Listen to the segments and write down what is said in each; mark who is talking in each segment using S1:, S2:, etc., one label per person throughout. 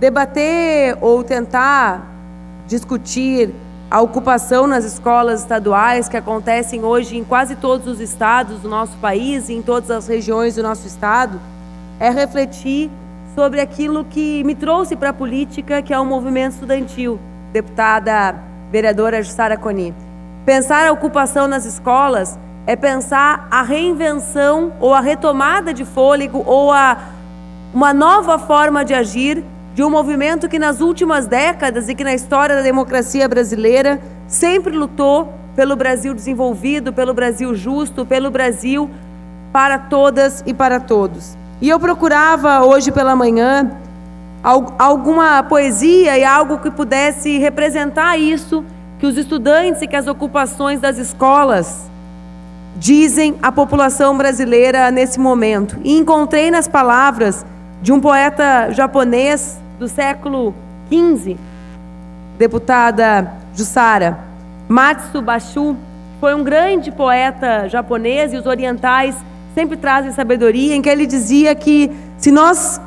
S1: debater ou tentar discutir a ocupação nas escolas estaduais que acontecem hoje em quase todos os estados do nosso país e em todas as regiões do nosso estado, é refletir sobre aquilo que me trouxe para a política, que é o movimento estudantil, deputada vereadora Jussara Coni. Pensar a ocupação nas escolas é pensar a reinvenção ou a retomada de fôlego ou a uma nova forma de agir de um movimento que nas últimas décadas e que na história da democracia brasileira sempre lutou pelo Brasil desenvolvido, pelo Brasil justo, pelo Brasil para todas e para todos. E eu procurava hoje pela manhã alguma poesia e algo que pudesse representar isso que os estudantes e que as ocupações das escolas dizem à população brasileira nesse momento. E encontrei nas palavras de um poeta japonês do século XV, deputada Jussara, Matsu Bashu, foi um grande poeta japonês e os orientais sempre trazem sabedoria, em que ele dizia que se nós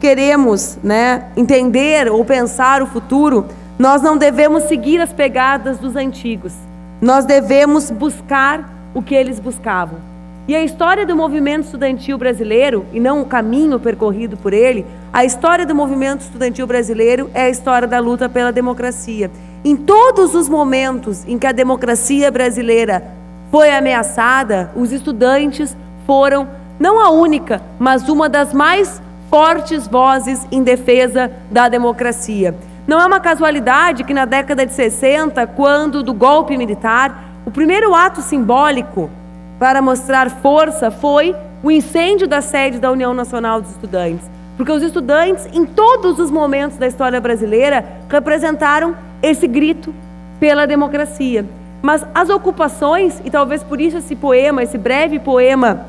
S1: queremos né, entender ou pensar o futuro, nós não devemos seguir as pegadas dos antigos. Nós devemos buscar o que eles buscavam. E a história do movimento estudantil brasileiro, e não o caminho percorrido por ele, a história do movimento estudantil brasileiro é a história da luta pela democracia. Em todos os momentos em que a democracia brasileira foi ameaçada, os estudantes foram não a única, mas uma das mais fortes vozes em defesa da democracia. Não é uma casualidade que na década de 60, quando do golpe militar, o primeiro ato simbólico para mostrar força foi o incêndio da sede da União Nacional dos Estudantes. Porque os estudantes, em todos os momentos da história brasileira, representaram esse grito pela democracia. Mas as ocupações, e talvez por isso esse poema, esse breve poema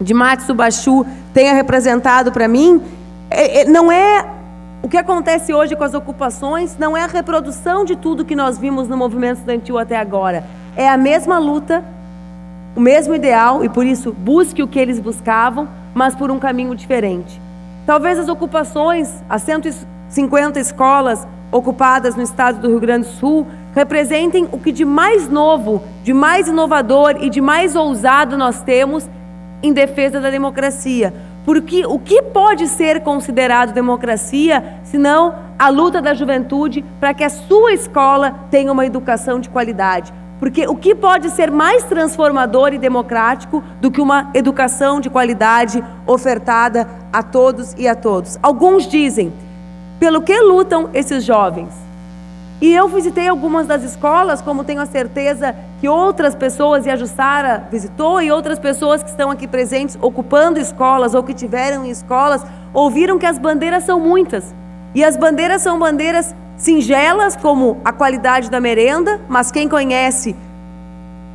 S1: de Matsu Bashu tenha representado para mim, é, é, não é o que acontece hoje com as ocupações, não é a reprodução de tudo que nós vimos no movimento estudantil até agora. É a mesma luta o mesmo ideal e por isso busque o que eles buscavam, mas por um caminho diferente. Talvez as ocupações, as 150 escolas ocupadas no estado do Rio Grande do Sul, representem o que de mais novo, de mais inovador e de mais ousado nós temos em defesa da democracia. Porque o que pode ser considerado democracia, senão a luta da juventude para que a sua escola tenha uma educação de qualidade? Porque o que pode ser mais transformador e democrático do que uma educação de qualidade ofertada a todos e a todos? Alguns dizem, pelo que lutam esses jovens? E eu visitei algumas das escolas, como tenho a certeza que outras pessoas, e a Jussara visitou, e outras pessoas que estão aqui presentes ocupando escolas ou que tiveram em escolas, ouviram que as bandeiras são muitas. E as bandeiras são bandeiras singelas, como a qualidade da merenda, mas quem conhece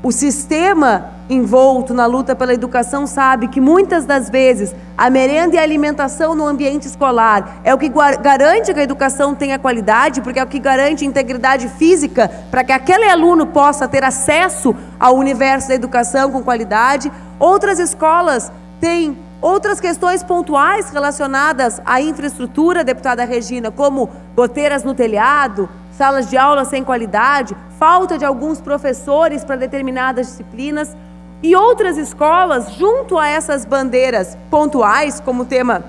S1: o sistema envolto na luta pela educação sabe que muitas das vezes a merenda e a alimentação no ambiente escolar é o que garante que a educação tenha qualidade, porque é o que garante integridade física para que aquele aluno possa ter acesso ao universo da educação com qualidade. Outras escolas têm Outras questões pontuais relacionadas à infraestrutura, deputada Regina, como goteiras no telhado, salas de aula sem qualidade, falta de alguns professores para determinadas disciplinas, e outras escolas, junto a essas bandeiras pontuais, como o tema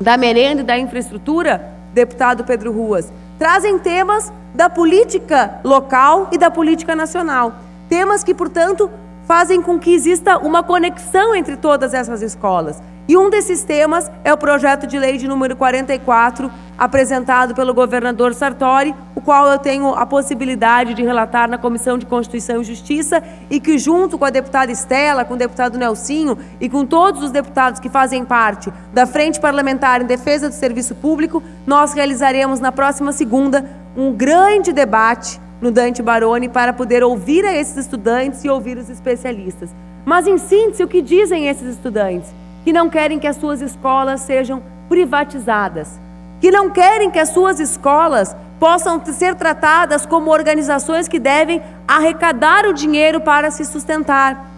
S1: da merenda e da infraestrutura, deputado Pedro Ruas, trazem temas da política local e da política nacional. Temas que, portanto, fazem com que exista uma conexão entre todas essas escolas. E um desses temas é o projeto de lei de número 44, apresentado pelo governador Sartori, o qual eu tenho a possibilidade de relatar na Comissão de Constituição e Justiça e que, junto com a deputada Estela, com o deputado Nelsinho e com todos os deputados que fazem parte da Frente Parlamentar em Defesa do Serviço Público, nós realizaremos na próxima segunda um grande debate no Dante Baroni para poder ouvir a esses estudantes e ouvir os especialistas. Mas, em síntese, o que dizem esses estudantes? Que não querem que as suas escolas sejam privatizadas, que não querem que as suas escolas possam ser tratadas como organizações que devem arrecadar o dinheiro para se sustentar,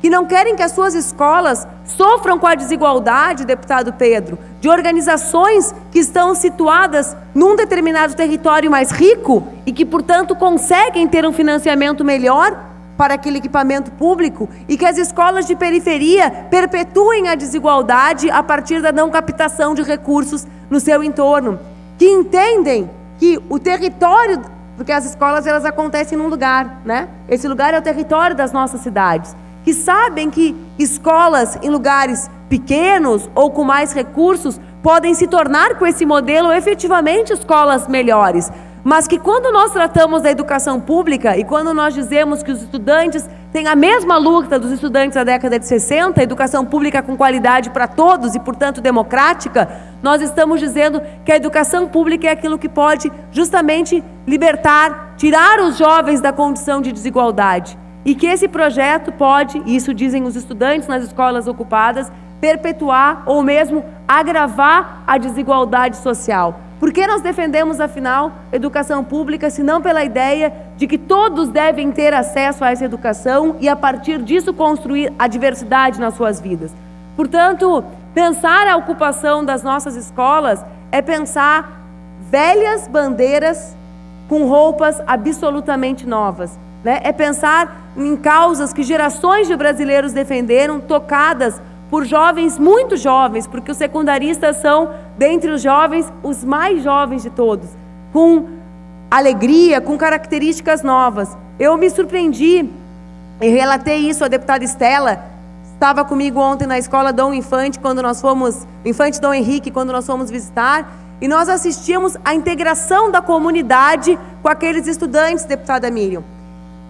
S1: que não querem que as suas escolas sofram com a desigualdade, deputado Pedro, de organizações que estão situadas num determinado território mais rico e que, portanto, conseguem ter um financiamento melhor para aquele equipamento público e que as escolas de periferia perpetuem a desigualdade a partir da não captação de recursos no seu entorno, que entendem que o território, porque as escolas elas acontecem num lugar, né? Esse lugar é o território das nossas cidades, que sabem que escolas em lugares pequenos ou com mais recursos podem se tornar com esse modelo efetivamente escolas melhores mas que quando nós tratamos da educação pública e quando nós dizemos que os estudantes têm a mesma luta dos estudantes da década de 60, educação pública com qualidade para todos e, portanto, democrática, nós estamos dizendo que a educação pública é aquilo que pode justamente libertar, tirar os jovens da condição de desigualdade. E que esse projeto pode, isso dizem os estudantes nas escolas ocupadas, perpetuar ou mesmo agravar a desigualdade social. Por que nós defendemos, afinal, educação pública, se não pela ideia de que todos devem ter acesso a essa educação e, a partir disso, construir a diversidade nas suas vidas? Portanto, pensar a ocupação das nossas escolas é pensar velhas bandeiras com roupas absolutamente novas. Né? É pensar em causas que gerações de brasileiros defenderam, tocadas por jovens muito jovens, porque os secundaristas são, dentre os jovens, os mais jovens de todos, com alegria, com características novas. Eu me surpreendi e relatei isso à deputada Estela, estava comigo ontem na escola Dom Infante, quando nós fomos, Infante Dom Henrique, quando nós fomos visitar, e nós assistimos à integração da comunidade com aqueles estudantes, deputada Miriam.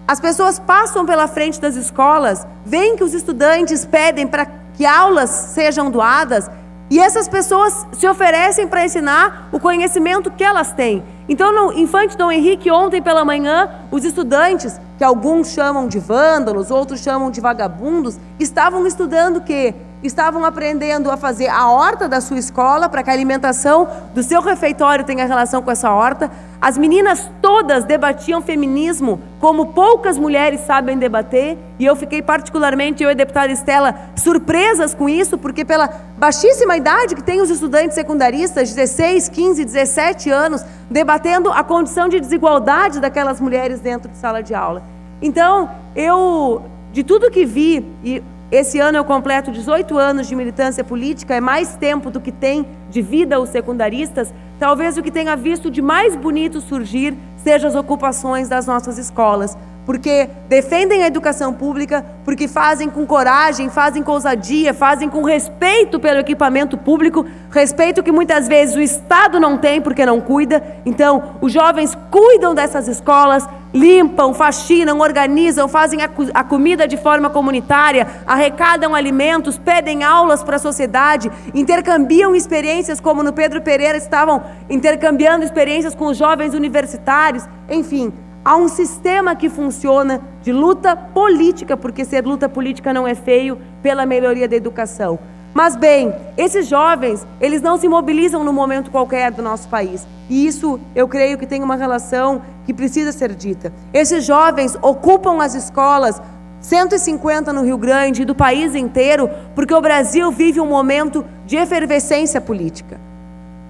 S1: As pessoas passam pela frente das escolas, veem que os estudantes pedem para que aulas sejam doadas e essas pessoas se oferecem para ensinar o conhecimento que elas têm. Então, no Infante Dom Henrique, ontem pela manhã, os estudantes, que alguns chamam de vândalos, outros chamam de vagabundos, estavam estudando o quê? estavam aprendendo a fazer a horta da sua escola para que a alimentação do seu refeitório tenha relação com essa horta. As meninas todas debatiam feminismo como poucas mulheres sabem debater, e eu fiquei particularmente, eu e a deputada Estela, surpresas com isso, porque pela baixíssima idade que tem os estudantes secundaristas, 16, 15, 17 anos, debatendo a condição de desigualdade daquelas mulheres dentro de sala de aula. Então, eu, de tudo que vi, e esse ano eu completo 18 anos de militância política, é mais tempo do que tem de vida os secundaristas. Talvez o que tenha visto de mais bonito surgir seja as ocupações das nossas escolas porque defendem a educação pública, porque fazem com coragem, fazem com ousadia, fazem com respeito pelo equipamento público, respeito que muitas vezes o Estado não tem porque não cuida. Então, os jovens cuidam dessas escolas, limpam, faxinam, organizam, fazem a, a comida de forma comunitária, arrecadam alimentos, pedem aulas para a sociedade, intercambiam experiências, como no Pedro Pereira estavam intercambiando experiências com os jovens universitários, enfim. Há um sistema que funciona de luta política, porque ser luta política não é feio, pela melhoria da educação. Mas bem, esses jovens, eles não se mobilizam no momento qualquer do nosso país. E isso, eu creio que tem uma relação que precisa ser dita. Esses jovens ocupam as escolas 150 no Rio Grande e do país inteiro, porque o Brasil vive um momento de efervescência política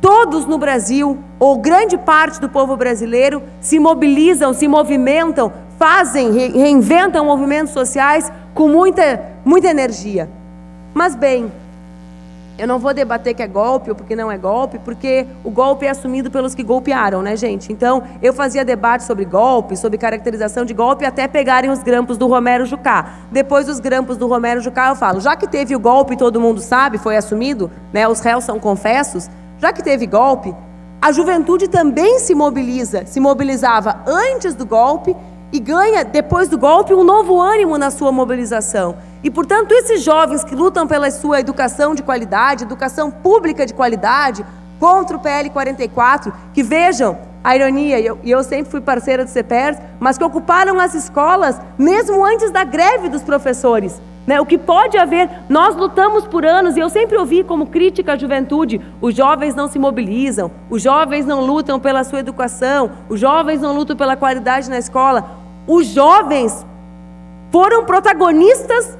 S1: todos no Brasil, ou grande parte do povo brasileiro, se mobilizam, se movimentam, fazem, reinventam movimentos sociais com muita, muita energia. Mas bem, eu não vou debater que é golpe ou porque não é golpe, porque o golpe é assumido pelos que golpearam, né, gente? Então, eu fazia debate sobre golpe, sobre caracterização de golpe, até pegarem os grampos do Romero Jucá. Depois dos grampos do Romero Jucá, eu falo, já que teve o golpe, todo mundo sabe, foi assumido, né, os réus são confessos, já que teve golpe, a juventude também se mobiliza, se mobilizava antes do golpe e ganha, depois do golpe, um novo ânimo na sua mobilização. E, portanto, esses jovens que lutam pela sua educação de qualidade, educação pública de qualidade, contra o PL 44, que vejam a ironia, e eu, eu, sempre fui parceira do CEPERS, mas que ocuparam as escolas mesmo antes da greve dos professores. Né? O que pode haver, nós lutamos por anos, e eu sempre ouvi como crítica à juventude: os jovens não se mobilizam, os jovens não lutam pela sua educação, os jovens não lutam pela qualidade na escola. Os jovens foram protagonistas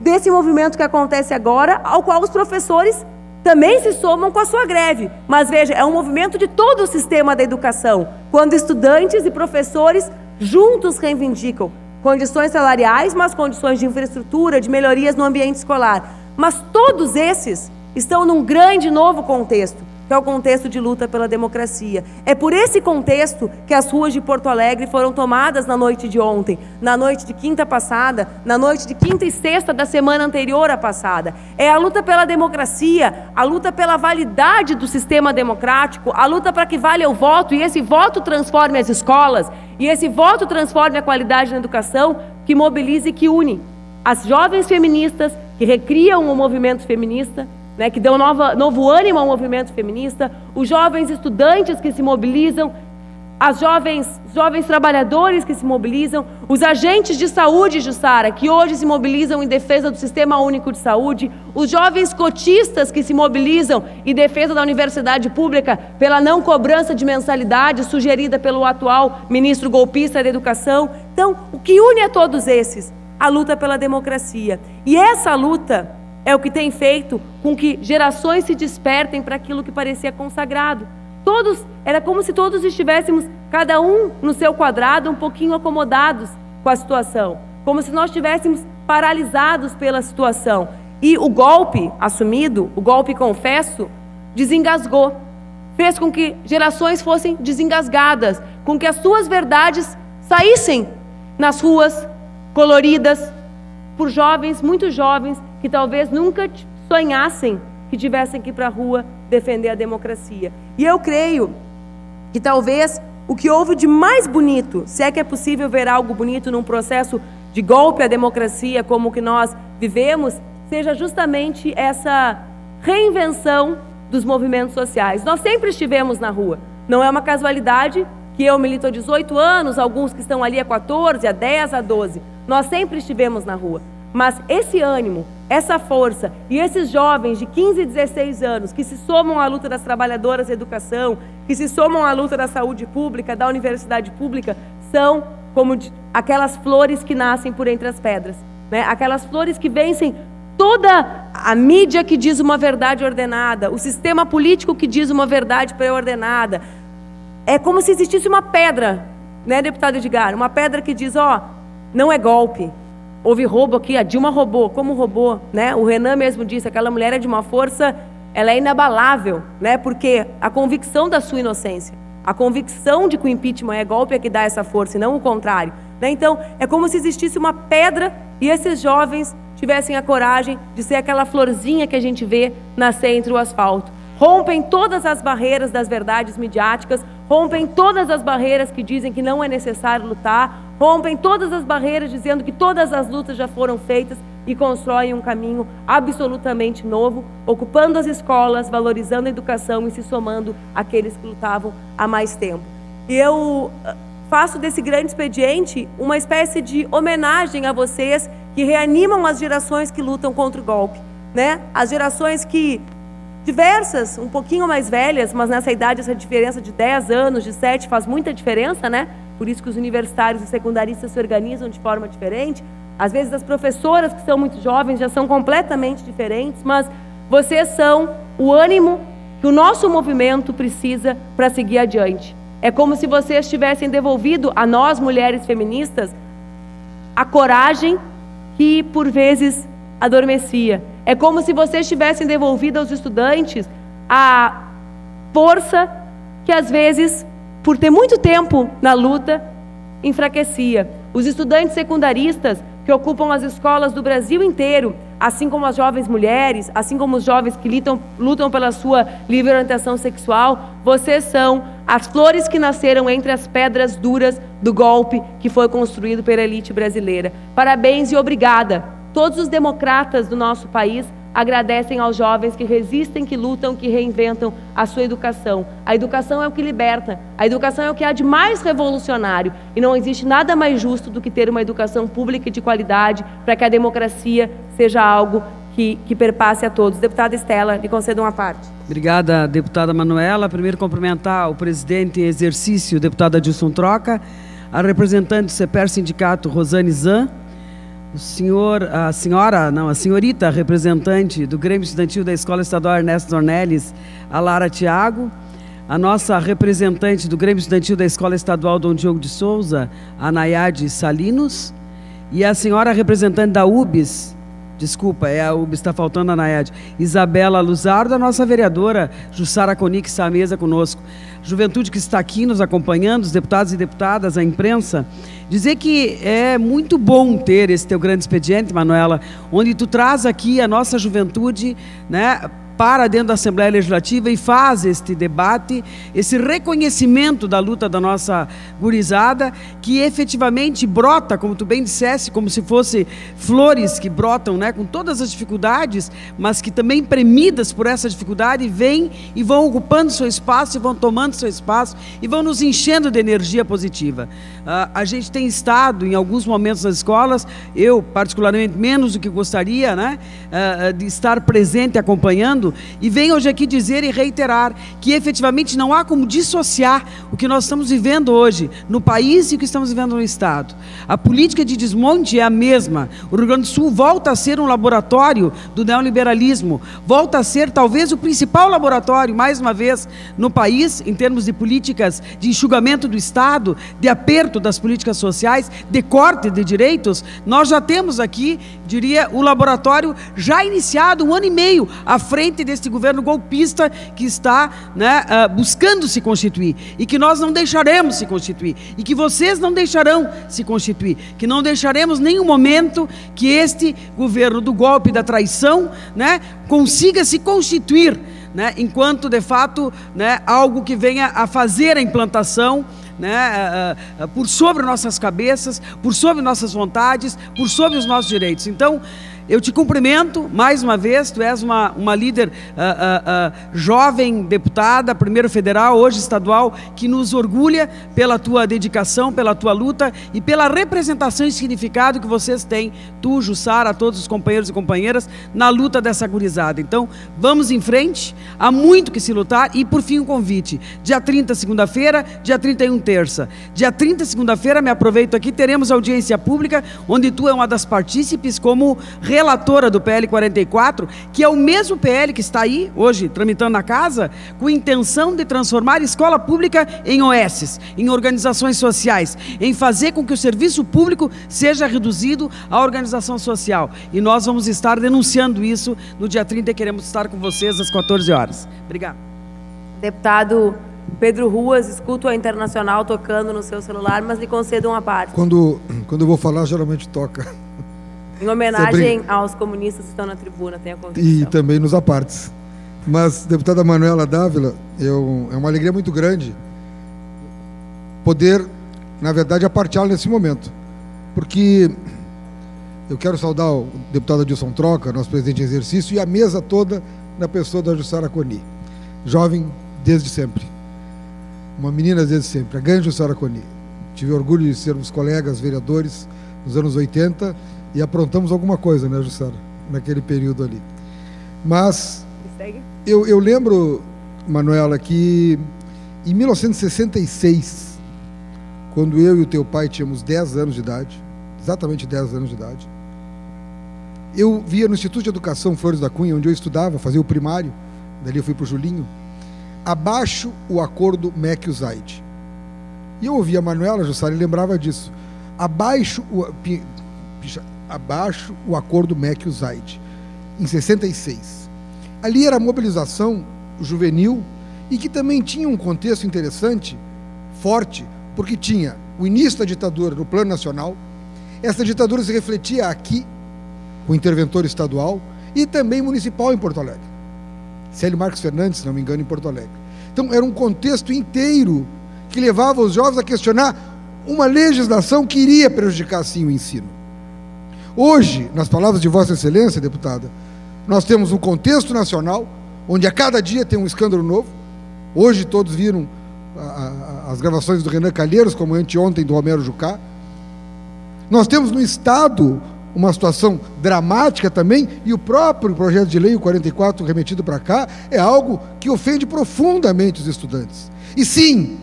S1: desse movimento que acontece agora, ao qual os professores também se somam com a sua greve. Mas veja, é um movimento de todo o sistema da educação, quando estudantes e professores juntos reivindicam condições salariais, mas condições de infraestrutura, de melhorias no ambiente escolar. Mas todos esses estão num grande novo contexto que é o contexto de luta pela democracia. É por esse contexto que as ruas de Porto Alegre foram tomadas na noite de ontem, na noite de quinta passada, na noite de quinta e sexta da semana anterior à passada. É a luta pela democracia, a luta pela validade do sistema democrático, a luta para que valha o voto e esse voto transforme as escolas e esse voto transforme a qualidade na educação, que mobilize e que une as jovens feministas que recriam o movimento feminista né, que dão nova, novo ânimo ao movimento feminista, os jovens estudantes que se mobilizam, as jovens, jovens trabalhadores que se mobilizam, os agentes de saúde, Jussara, que hoje se mobilizam em defesa do Sistema Único de Saúde, os jovens cotistas que se mobilizam em defesa da universidade pública pela não cobrança de mensalidade sugerida pelo atual ministro golpista da Educação. Então, o que une a todos esses? A luta pela democracia. E essa luta é o que tem feito com que gerações se despertem para aquilo que parecia consagrado. Todos, era como se todos estivéssemos, cada um no seu quadrado, um pouquinho acomodados com a situação, como se nós estivéssemos paralisados pela situação. E o golpe assumido, o golpe confesso, desengasgou, fez com que gerações fossem desengasgadas, com que as suas verdades saíssem nas ruas, coloridas, por jovens, muito jovens, que talvez nunca sonhassem que tivessem que ir para a rua defender a democracia. E eu creio que talvez o que houve de mais bonito, se é que é possível ver algo bonito num processo de golpe à democracia como o que nós vivemos, seja justamente essa reinvenção dos movimentos sociais. Nós sempre estivemos na rua. Não é uma casualidade que eu milito há 18 anos, alguns que estão ali há 14, há 10, há 12. Nós sempre estivemos na rua. Mas esse ânimo, essa força e esses jovens de 15 e 16 anos que se somam à luta das trabalhadoras da educação, que se somam à luta da saúde pública, da universidade pública, são como aquelas flores que nascem por entre as pedras. Né? Aquelas flores que vencem toda a mídia que diz uma verdade ordenada, o sistema político que diz uma verdade pré-ordenada. É como se existisse uma pedra, né, deputado Edgar? Uma pedra que diz: ó, não é golpe, houve roubo aqui, a Dilma roubou, como roubou, né? O Renan mesmo disse, aquela mulher é de uma força, ela é inabalável, né? Porque a convicção da sua inocência, a convicção de que o impeachment é golpe é que dá essa força, e não o contrário. Né? Então, é como se existisse uma pedra e esses jovens tivessem a coragem de ser aquela florzinha que a gente vê nascer entre o asfalto. Rompem todas as barreiras das verdades midiáticas, rompem todas as barreiras que dizem que não é necessário lutar, rompem todas as barreiras dizendo que todas as lutas já foram feitas e constroem um caminho absolutamente novo, ocupando as escolas, valorizando a educação e se somando àqueles que lutavam há mais tempo. E eu ah, faço desse grande expediente uma espécie de homenagem a vocês que reanimam as gerações que lutam contra o golpe, né? As gerações que diversas, um pouquinho mais velhas, mas nessa idade essa diferença de 10 anos, de 7 faz muita diferença, né? Por isso que os universitários e secundaristas se organizam de forma diferente. Às vezes as professoras que são muito jovens já são completamente diferentes, mas vocês são o ânimo que o nosso movimento precisa para seguir adiante. É como se vocês tivessem devolvido a nós, mulheres feministas, a coragem que por vezes adormecia. É como se vocês tivessem devolvido aos estudantes a força que às vezes por ter muito tempo na luta, enfraquecia. Os estudantes secundaristas que ocupam as escolas do Brasil inteiro, assim como as jovens mulheres, assim como os jovens que lutam, lutam pela sua livre orientação sexual, vocês são as flores que nasceram entre as pedras duras do golpe que foi construído pela elite brasileira. Parabéns e obrigada. Todos os democratas do nosso país agradecem aos jovens que resistem, que lutam, que reinventam a sua educação. A educação é o que liberta, a educação é o que há de mais revolucionário. E não existe nada mais justo do que ter uma educação pública e de qualidade para que a democracia seja algo que, que perpasse a todos. Deputada Estela, lhe concedo uma parte.
S2: Obrigada, deputada Manuela. Primeiro, cumprimentar o presidente em exercício, deputada Dilson Troca, a representante do CEPER Sindicato, Rosane Zan, o senhor, a senhora, não, a senhorita representante do Grêmio Estudantil da Escola Estadual Ernesto Dornelles, a Lara Tiago, a nossa representante do Grêmio Estudantil da Escola Estadual Dom Diogo de Souza, a Nayade Salinos, e a senhora representante da UBS, desculpa, é a UBS, está faltando a Nayade, Isabela Luzardo, a nossa vereadora Jussara Coni, está à mesa conosco. Juventude que está aqui nos acompanhando, os deputados e deputadas, a imprensa, dizer que é muito bom ter esse teu grande expediente, Manuela, onde tu traz aqui a nossa juventude, né, para dentro da Assembleia Legislativa e faz este debate, esse reconhecimento da luta da nossa gurizada, que efetivamente brota, como tu bem dissesse, como se fosse flores que brotam, né, com todas as dificuldades, mas que também premidas por essa dificuldade, vêm e vão ocupando seu espaço, e vão tomando seu espaço e vão nos enchendo de energia positiva. Uh, a gente tem estado em alguns momentos nas escolas, eu particularmente menos do que gostaria, né, uh, de estar presente acompanhando e venho hoje aqui dizer e reiterar que efetivamente não há como dissociar o que nós estamos vivendo hoje no país e o que estamos vivendo no Estado. A política de desmonte é a mesma. O Rio Grande do Sul volta a ser um laboratório do neoliberalismo, volta a ser talvez o principal laboratório, mais uma vez, no país, em termos de políticas de enxugamento do Estado, de aperto das políticas sociais, de corte de direitos. Nós já temos aqui, diria, o laboratório já iniciado um ano e meio à frente frente deste governo golpista que está né, uh, buscando se constituir e que nós não deixaremos se constituir e que vocês não deixarão se constituir, que não deixaremos nenhum momento que este governo do golpe da traição né, consiga se constituir, né, enquanto de fato né, algo que venha a fazer a implantação né, uh, uh, por sobre nossas cabeças, por sobre nossas vontades, por sobre os nossos direitos. Então, eu te cumprimento mais uma vez, tu és uma, uma líder uh, uh, uh, jovem deputada, primeiro federal, hoje estadual, que nos orgulha pela tua dedicação, pela tua luta e pela representação e significado que vocês têm, tu, Jussara, todos os companheiros e companheiras, na luta dessa gurizada. Então, vamos em frente, há muito que se lutar e, por fim, um convite. Dia 30, segunda-feira, dia 31, terça. Dia 30, segunda-feira, me aproveito aqui, teremos audiência pública, onde tu é uma das partícipes como relatora do PL 44, que é o mesmo PL que está aí hoje tramitando na casa, com intenção de transformar a escola pública em OS, em organizações sociais, em fazer com que o serviço público seja reduzido à organização social. E nós vamos estar denunciando isso no dia 30 e queremos estar com vocês às 14 horas. Obrigado.
S1: Deputado Pedro Ruas, escuto a Internacional tocando no seu celular, mas lhe concedo uma parte.
S3: Quando, quando eu vou falar, geralmente toca.
S1: Em homenagem aos comunistas que estão na tribuna, tem a
S3: E também nos apartes. Mas, deputada Manuela Dávila, eu, é uma alegria muito grande poder, na verdade, aparteá-la nesse momento. Porque eu quero saudar o deputado Adilson Troca, nosso presidente de exercício, e a mesa toda na pessoa da Jussara Coni. Jovem desde sempre. Uma menina desde sempre, a grande Jussara Coni. Tive orgulho de sermos colegas vereadores nos anos 80 e aprontamos alguma coisa, né, Jussara? Naquele período ali. Mas eu, eu lembro, Manuela, que em 1966, quando eu e o teu pai tínhamos 10 anos de idade, exatamente 10 anos de idade, eu via no Instituto de Educação Flores da Cunha, onde eu estudava, fazia o primário, dali eu fui para o Julinho, abaixo o acordo MEC-USAID. E eu ouvia a Manuela, Jussara, e lembrava disso. Abaixo o abaixo o acordo MEC-USAID, em 66. Ali era a mobilização juvenil e que também tinha um contexto interessante, forte, porque tinha o início da ditadura no plano nacional, essa ditadura se refletia aqui, com o interventor estadual e também municipal em Porto Alegre. Célio Marcos Fernandes, se não me engano, em Porto Alegre. Então, era um contexto inteiro que levava os jovens a questionar uma legislação que iria prejudicar, sim, o ensino. Hoje, nas palavras de Vossa Excelência, deputada, nós temos um contexto nacional, onde a cada dia tem um escândalo novo. Hoje todos viram a, a, as gravações do Renan Calheiros, como anteontem do Romero Jucá. Nós temos no Estado uma situação dramática também, e o próprio projeto de lei, o 44, remetido para cá, é algo que ofende profundamente os estudantes. E sim,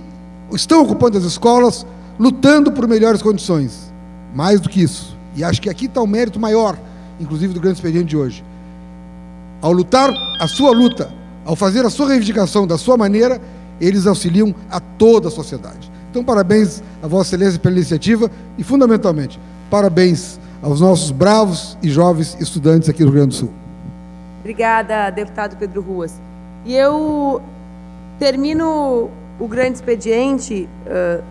S3: estão ocupando as escolas, lutando por melhores condições. Mais do que isso, e acho que aqui está o mérito maior, inclusive do grande expediente de hoje. Ao lutar a sua luta, ao fazer a sua reivindicação da sua maneira, eles auxiliam a toda a sociedade. Então, parabéns a Vossa Excelência pela iniciativa e, fundamentalmente, parabéns aos nossos bravos e jovens estudantes aqui do Rio Grande do Sul.
S1: Obrigada, deputado Pedro Ruas. E eu termino o grande expediente uh,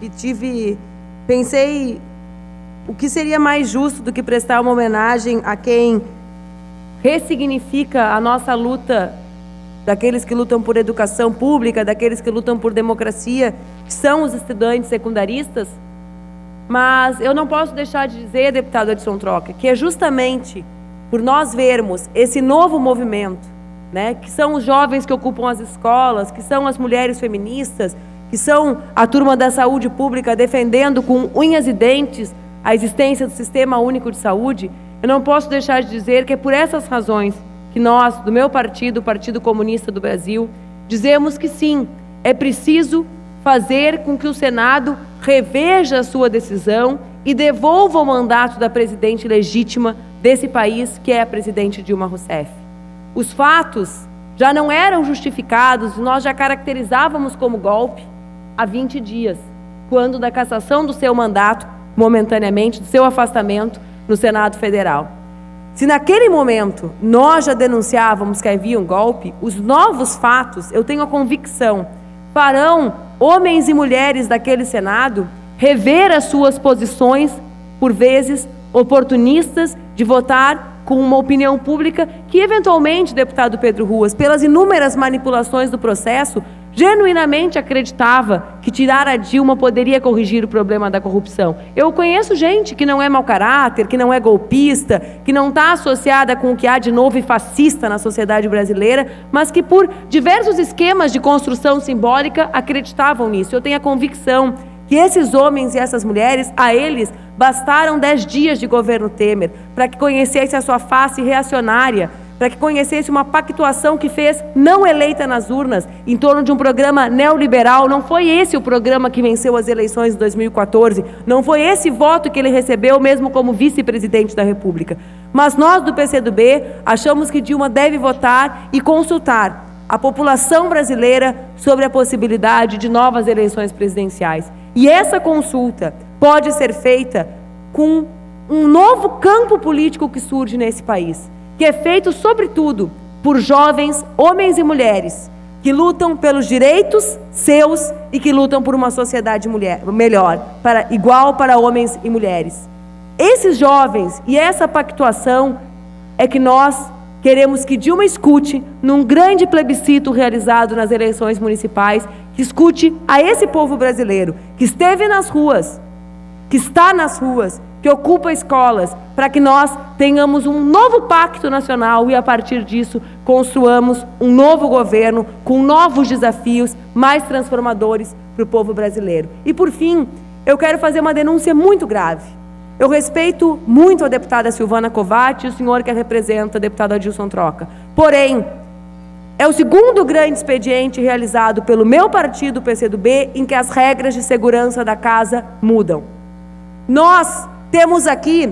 S1: e tive pensei o que seria mais justo do que prestar uma homenagem a quem ressignifica a nossa luta daqueles que lutam por educação pública, daqueles que lutam por democracia, que são os estudantes secundaristas. Mas eu não posso deixar de dizer, deputado Edson Troca, que é justamente por nós vermos esse novo movimento, né, que são os jovens que ocupam as escolas, que são as mulheres feministas, que são a turma da saúde pública defendendo com unhas e dentes a existência do Sistema Único de Saúde, eu não posso deixar de dizer que é por essas razões que nós, do meu partido, o Partido Comunista do Brasil, dizemos que sim, é preciso fazer com que o Senado reveja a sua decisão e devolva o mandato da presidente legítima desse país, que é a presidente Dilma Rousseff. Os fatos já não eram justificados, nós já caracterizávamos como golpe há 20 dias, quando da cassação do seu mandato, momentaneamente, do seu afastamento no Senado Federal. Se naquele momento nós já denunciávamos que havia um golpe, os novos fatos, eu tenho a convicção, farão homens e mulheres daquele Senado rever as suas posições, por vezes oportunistas, de votar com uma opinião pública que, eventualmente, deputado Pedro Ruas, pelas inúmeras manipulações do processo, genuinamente acreditava que tirar a Dilma poderia corrigir o problema da corrupção. Eu conheço gente que não é mau caráter, que não é golpista, que não está associada com o que há de novo e fascista na sociedade brasileira, mas que por diversos esquemas de construção simbólica acreditavam nisso. Eu tenho a convicção que esses homens e essas mulheres, a eles, bastaram dez dias de governo Temer para que conhecesse a sua face reacionária, para que conhecesse uma pactuação que fez, não eleita nas urnas, em torno de um programa neoliberal. Não foi esse o programa que venceu as eleições de 2014, não foi esse voto que ele recebeu, mesmo como vice-presidente da República. Mas nós do PCdoB achamos que Dilma deve votar e consultar a população brasileira sobre a possibilidade de novas eleições presidenciais. E essa consulta pode ser feita com um novo campo político que surge nesse país, que é feito, sobretudo, por jovens, homens e mulheres, que lutam pelos direitos seus e que lutam por uma sociedade mulher, melhor, para, igual para homens e mulheres. Esses jovens e essa pactuação é que nós queremos que Dilma escute num grande plebiscito realizado nas eleições municipais que escute a esse povo brasileiro que esteve nas ruas, que está nas ruas, que ocupa escolas, para que nós tenhamos um novo pacto nacional e, a partir disso, construamos um novo governo com novos desafios mais transformadores para o povo brasileiro. E, por fim, eu quero fazer uma denúncia muito grave. Eu respeito muito a deputada Silvana Covatti e o senhor que a representa, a deputada Adilson Troca. Porém, é o segundo grande expediente realizado pelo meu partido, o PCdoB, em que as regras de segurança da casa mudam. Nós temos aqui,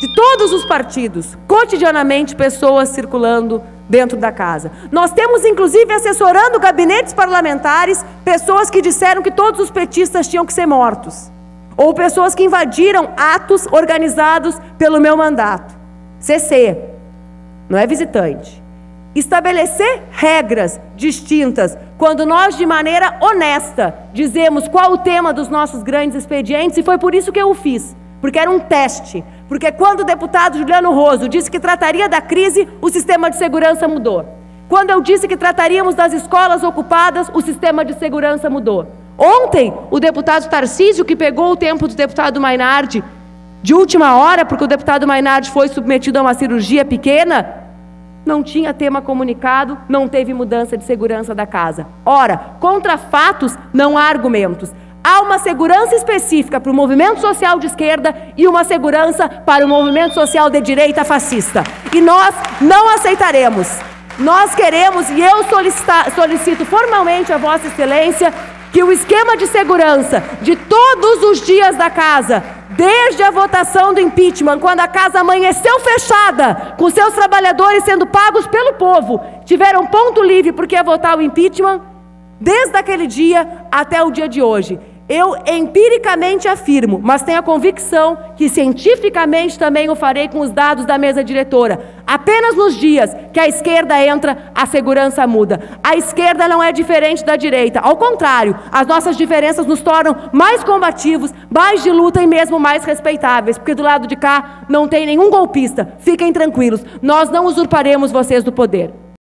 S1: de todos os partidos, cotidianamente pessoas circulando dentro da casa. Nós temos, inclusive, assessorando gabinetes parlamentares, pessoas que disseram que todos os petistas tinham que ser mortos. Ou pessoas que invadiram atos organizados pelo meu mandato. CC, não é visitante estabelecer regras distintas, quando nós, de maneira honesta, dizemos qual o tema dos nossos grandes expedientes, e foi por isso que eu o fiz, porque era um teste. Porque quando o deputado Juliano Roso disse que trataria da crise, o sistema de segurança mudou. Quando eu disse que trataríamos das escolas ocupadas, o sistema de segurança mudou. Ontem, o deputado Tarcísio, que pegou o tempo do deputado Mainardi, de última hora, porque o deputado Mainardi foi submetido a uma cirurgia pequena, não tinha tema comunicado, não teve mudança de segurança da casa. Ora, contra fatos não há argumentos. Há uma segurança específica para o movimento social de esquerda e uma segurança para o movimento social de direita fascista. E nós não aceitaremos. Nós queremos, e eu solicito formalmente a Vossa Excelência, que o esquema de segurança de todos os dias da casa Desde a votação do impeachment, quando a casa amanheceu fechada, com seus trabalhadores sendo pagos pelo povo, tiveram ponto livre porque ia votar o impeachment, desde aquele dia até o dia de hoje. Eu empiricamente afirmo, mas tenho a convicção que cientificamente também o farei com os dados da mesa diretora. Apenas nos dias que a esquerda entra, a segurança muda. A esquerda não é diferente da direita. Ao contrário, as nossas diferenças nos tornam mais combativos, mais de luta e mesmo mais respeitáveis. Porque do lado de cá não tem nenhum golpista. Fiquem tranquilos, nós não usurparemos vocês do poder.